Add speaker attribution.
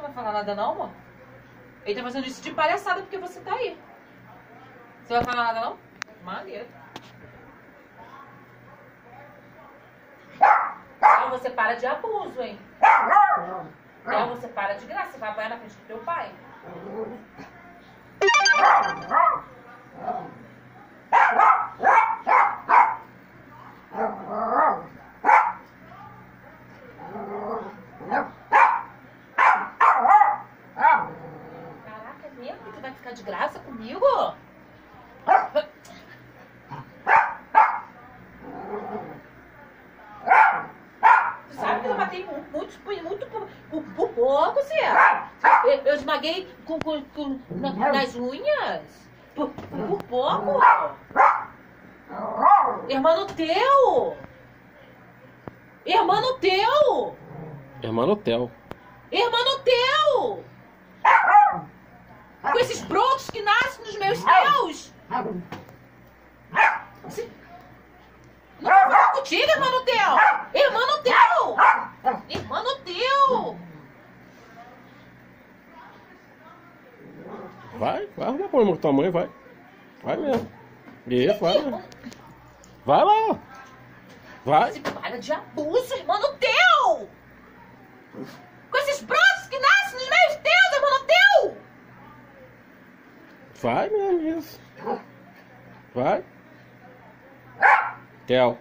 Speaker 1: vai falar nada não, amor? Ele tá fazendo isso de palhaçada porque você tá aí. Você vai falar nada não? Maneiro. Então você para de abuso, hein? Então você para de graça. Você vai apanhar na frente do teu pai. Caraca, é mesmo que tu vai ficar de graça comigo? Tu sabe que eu matei muito, muito por, por, por pouco, Zé. Eu, eu esmaguei com, com, com- na- nas unhas. Por, por pouco. Irmão teu. Irmão teu.
Speaker 2: Irmã no hotel.
Speaker 1: Irmão teu. Com esses brotos que nascem nos meus teus. Se- Não vou contigo, irmão teu. Irmão teu. Irmão teu.
Speaker 2: Vai, vai arrumar problema com tua mãe, vai. Vai mesmo. Isso, vai. né? Vai lá. Vai.
Speaker 1: Se para de abuso, irmão teu. Com esses brotos que nascem nos meus teus, irmão teu.
Speaker 2: Vai mesmo, isso. Vai. Tel.